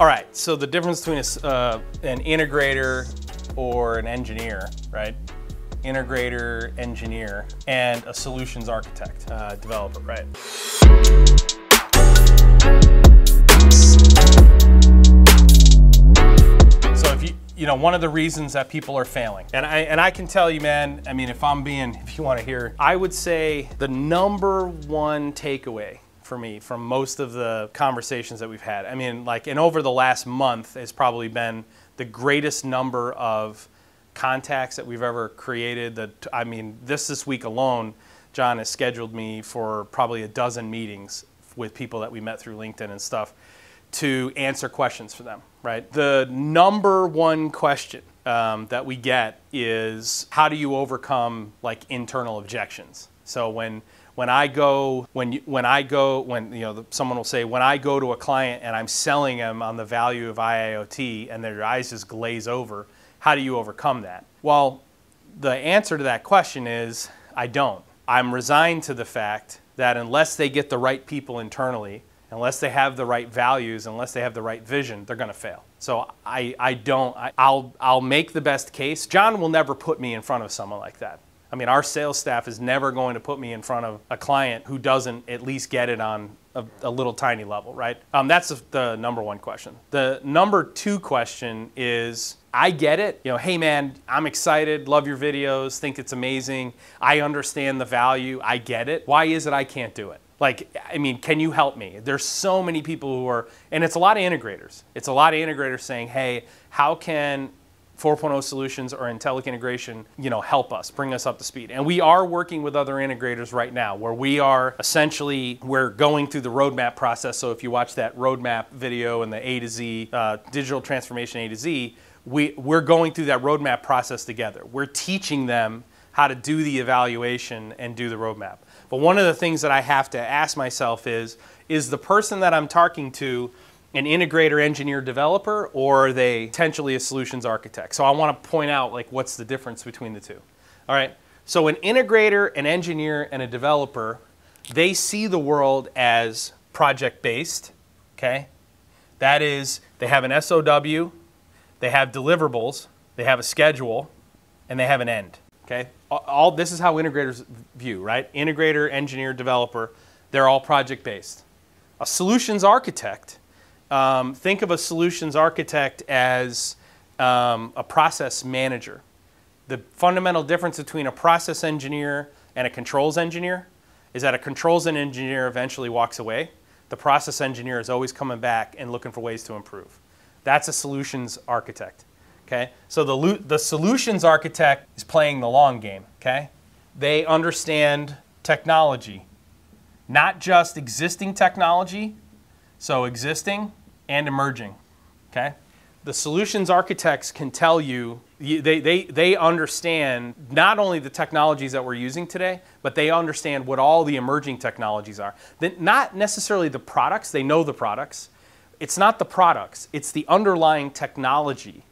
All right, so the difference between a, uh, an integrator or an engineer, right? Integrator, engineer, and a solutions architect, uh, developer, right? So if you, you know, one of the reasons that people are failing, and I and I can tell you, man. I mean, if I'm being, if you want to hear, I would say the number one takeaway for me from most of the conversations that we've had. I mean, like, and over the last month has probably been the greatest number of contacts that we've ever created. That I mean, this this week alone, John has scheduled me for probably a dozen meetings with people that we met through LinkedIn and stuff to answer questions for them. Right. The number one question um, that we get is how do you overcome like internal objections? So when when I go when you, when I go when you know someone will say when I go to a client and I'm selling them on the value of IIoT and their eyes just glaze over, how do you overcome that? Well, the answer to that question is I don't. I'm resigned to the fact that unless they get the right people internally, unless they have the right values, unless they have the right vision, they're going to fail. So I, I don't, I, I'll, I'll make the best case. John will never put me in front of someone like that. I mean, our sales staff is never going to put me in front of a client who doesn't at least get it on a, a little tiny level, right? Um, that's the, the number one question. The number two question is I get it. You know, hey man, I'm excited, love your videos, think it's amazing. I understand the value, I get it. Why is it I can't do it? Like, I mean, can you help me? There's so many people who are, and it's a lot of integrators. It's a lot of integrators saying, hey, how can 4.0 solutions or Intellic integration, you know, help us, bring us up to speed. And we are working with other integrators right now where we are essentially, we're going through the roadmap process. So if you watch that roadmap video and the A to Z, uh, digital transformation A to Z, we, we're going through that roadmap process together. We're teaching them how to do the evaluation and do the roadmap. But one of the things that I have to ask myself is, is the person that I'm talking to an integrator, engineer, developer, or are they potentially a solutions architect? So I want to point out like what's the difference between the two. All right. So an integrator, an engineer, and a developer, they see the world as project based. Okay. That is, they have an SOW, they have deliverables, they have a schedule, and they have an end. Okay. All this is how integrators view, right? Integrator, engineer, developer, they're all project based. A solutions architect um, think of a solutions architect as um, a process manager. The fundamental difference between a process engineer and a controls engineer is that a controls engineer eventually walks away. The process engineer is always coming back and looking for ways to improve. That's a solutions architect. Okay, so the, the solutions architect is playing the long game. Okay, they understand technology, not just existing technology. So existing and emerging. Okay? The solutions architects can tell you, they, they, they understand not only the technologies that we're using today, but they understand what all the emerging technologies are. Not necessarily the products, they know the products. It's not the products, it's the underlying technology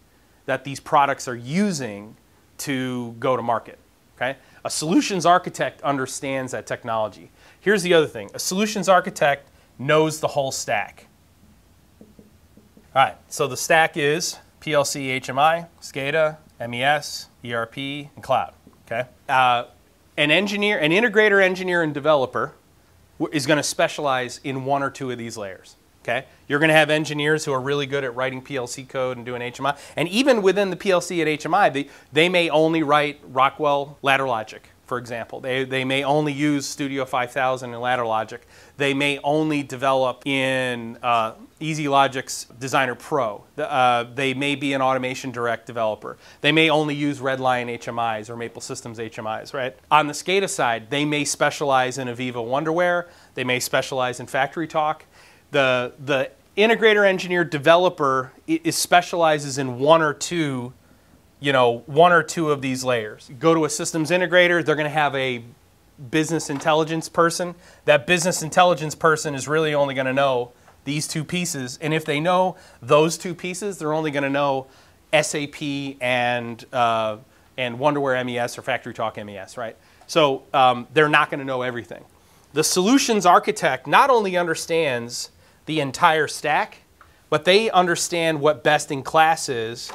that these products are using to go to market. Okay? A solutions architect understands that technology. Here's the other thing a solutions architect knows the whole stack. All right, so the stack is PLC, HMI, SCADA, MES, ERP, and cloud. Okay. Uh, an engineer, an integrator, engineer, and developer is going to specialize in one or two of these layers. Okay. You're going to have engineers who are really good at writing PLC code and doing HMI, and even within the PLC and HMI, they, they may only write Rockwell ladder logic for example. They, they may only use Studio 5000 and Ladder Logic. They may only develop in uh, EasyLogix Designer Pro. Uh, they may be an Automation Direct developer. They may only use Red Lion HMIs or Maple Systems HMIs, right? On the SCADA side, they may specialize in AVEVA Wonderware. They may specialize in FactoryTalk. The, the integrator engineer developer is specializes in one or two you know, one or two of these layers. Go to a systems integrator, they're going to have a business intelligence person. That business intelligence person is really only going to know these two pieces. And if they know those two pieces, they're only going to know SAP and, uh, and Wonderware MES or FactoryTalk MES, right? So um, they're not going to know everything. The solutions architect not only understands the entire stack, but they understand what best in class is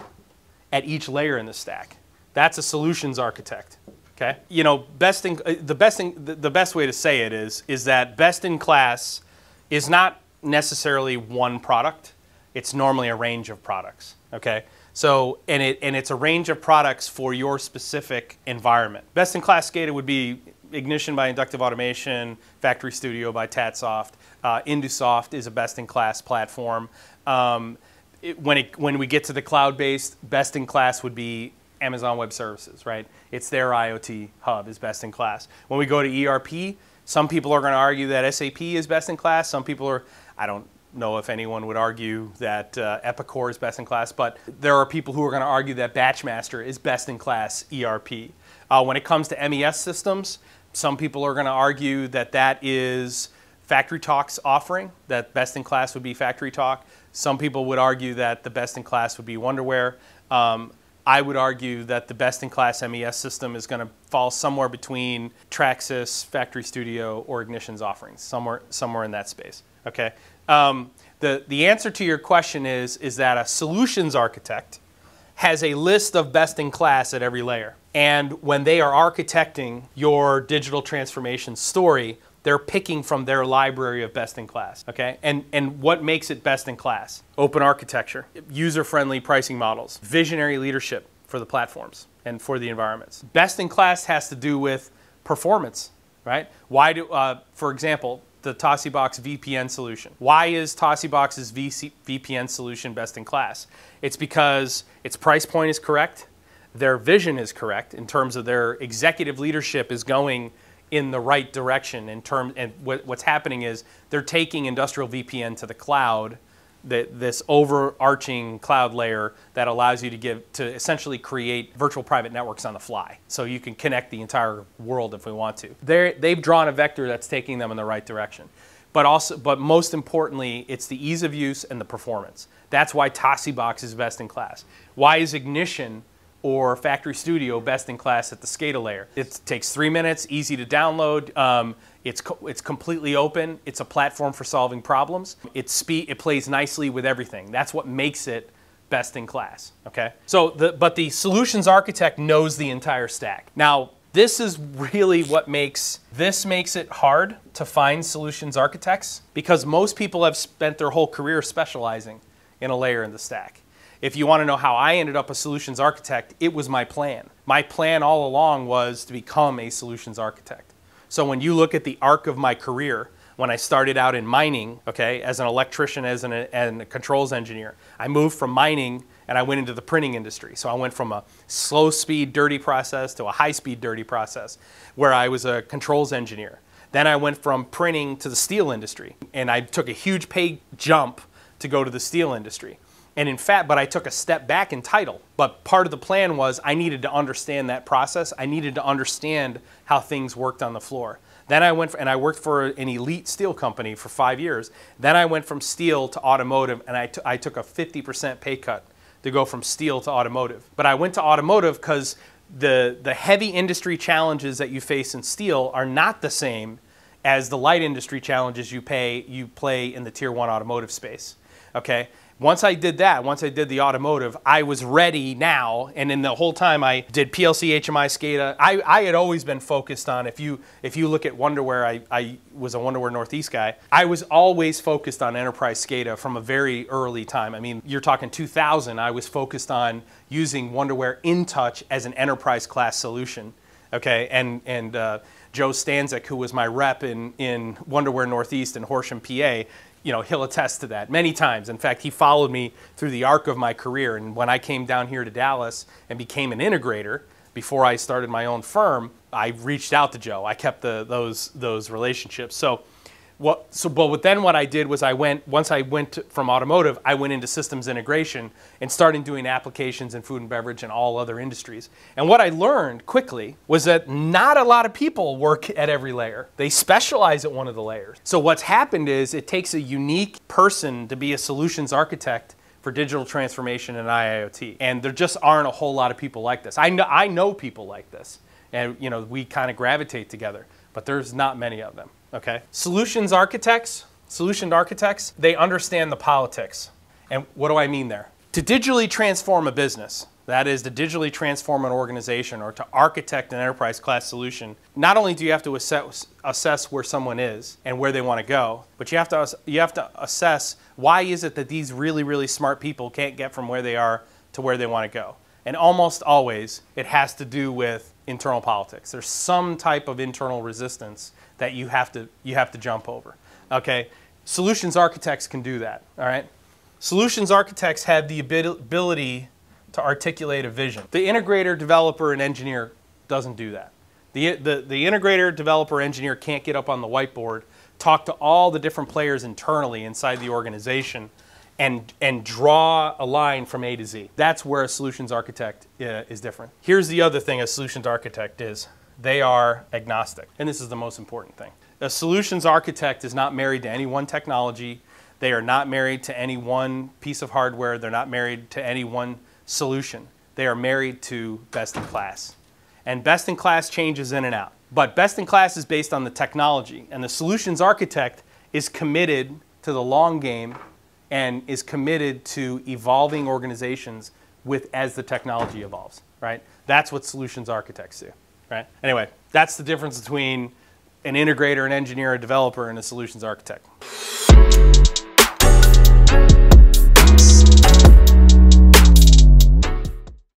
at each layer in the stack. That's a solutions architect. Okay, you know, best in, uh, the best thing, the, best way to say it is is that best in class is not necessarily one product. It's normally a range of products. Okay, so and it and it's a range of products for your specific environment. Best in class SCADA would be Ignition by Inductive Automation, Factory Studio by Tatsoft. Uh, Indusoft is a best in class platform. Um, it, when, it, when we get to the cloud based, best in class would be Amazon Web Services, right? It's their IoT hub is best in class. When we go to ERP, some people are going to argue that SAP is best in class. Some people are, I don't know if anyone would argue that uh, Epicor is best in class, but there are people who are going to argue that Batchmaster is best in class ERP. Uh, when it comes to MES systems, some people are going to argue that that is FactoryTalk's offering, that best in class would be FactoryTalk. Some people would argue that the best in class would be Wonderware. Um, I would argue that the best in class MES system is going to fall somewhere between Traxxas, Factory Studio, or Ignition's offerings, somewhere, somewhere in that space. Okay. Um, the, the answer to your question is, is that a solutions architect has a list of best in class at every layer. And when they are architecting your digital transformation story, they're picking from their library of best in class. Okay? And, and what makes it best in class? Open architecture, user friendly pricing models, visionary leadership for the platforms and for the environments. Best in class has to do with performance, right? Why do, uh, for example, the Tosibox VPN solution. Why is Tosibox's VC, VPN solution best in class? It's because its price point is correct, their vision is correct in terms of their executive leadership is going in the right direction in terms and what, what's happening is they're taking industrial VPN to the cloud that this overarching cloud layer that allows you to give to essentially create virtual private networks on the fly. So you can connect the entire world if we want to. They they've drawn a vector that's taking them in the right direction. But also but most importantly it's the ease of use and the performance. That's why Tosibox is best in class. Why is ignition or Factory Studio best in class at the SCADA layer. It takes three minutes, easy to download. Um, it's, co- it's completely open. It's a platform for solving problems. It's speed, it plays nicely with everything. That's what makes it best in class. Okay. So, the, but the solutions architect knows the entire stack. Now, this is really what makes this makes it hard to find solutions architects because most people have spent their whole career specializing in a layer in the stack. If you want to know how I ended up a solutions architect, it was my plan. My plan all along was to become a solutions architect. So when you look at the arc of my career, when I started out in mining, okay, as an electrician, as an and a controls engineer, I moved from mining and I went into the printing industry. So I went from a slow speed dirty process to a high speed dirty process where I was a controls engineer. Then I went from printing to the steel industry and I took a huge pay jump to go to the steel industry. And in fact, but I took a step back in title. But part of the plan was I needed to understand that process. I needed to understand how things worked on the floor. Then I went for, and I worked for an elite steel company for five years. Then I went from steel to automotive, and I, I took a 50% pay cut to go from steel to automotive. But I went to automotive because the, the heavy industry challenges that you face in steel are not the same as the light industry challenges you pay you play in the tier one automotive space. Okay, once I did that, once I did the automotive, I was ready now. And in the whole time I did PLC, HMI, SCADA, I, I had always been focused on, if you, if you look at Wonderware, I, I was a Wonderware Northeast guy. I was always focused on enterprise SCADA from a very early time. I mean, you're talking 2000, I was focused on using Wonderware InTouch as an enterprise class solution. Okay, and, and uh, Joe Stanzik, who was my rep in, in Wonderware Northeast in Horsham, PA, you know, he'll attest to that many times. In fact, he followed me through the arc of my career. And when I came down here to Dallas and became an integrator, before I started my own firm, I reached out to Joe. I kept the, those, those relationships. So what, so, but then what I did was I went, once I went to, from automotive, I went into systems integration and started doing applications in food and beverage and all other industries. And what I learned quickly was that not a lot of people work at every layer. They specialize at one of the layers. So what's happened is it takes a unique person to be a solutions architect for digital transformation and IIoT. And there just aren't a whole lot of people like this. I know, I know people like this. And you know, we kind of gravitate together, but there's not many of them okay? Solutions architects, solution architects, they understand the politics. And what do I mean there? To digitally transform a business, that is to digitally transform an organization or to architect an enterprise class solution, not only do you have to assess, assess where someone is and where they want to go, but you have, to, you have to assess why is it that these really, really smart people can't get from where they are to where they want to go. And almost always, it has to do with internal politics. There's some type of internal resistance that you have to, you have to jump over. Okay? Solutions architects can do that. All right? Solutions architects have the ability to articulate a vision. The integrator, developer, and engineer doesn't do that. The, the, the integrator, developer, engineer can't get up on the whiteboard, talk to all the different players internally inside the organization, and, and draw a line from A to Z. That's where a solutions architect uh, is different. Here's the other thing a solutions architect is. They are agnostic, and this is the most important thing. A solutions architect is not married to any one technology. They are not married to any one piece of hardware. They're not married to any one solution. They are married to best in class. And best in class changes in and out. But best in class is based on the technology. And the solutions architect is committed to the long game and is committed to evolving organizations with as the technology evolves, right? That's what solutions architects do, right? Anyway, that's the difference between an integrator, an engineer, a developer, and a solutions architect.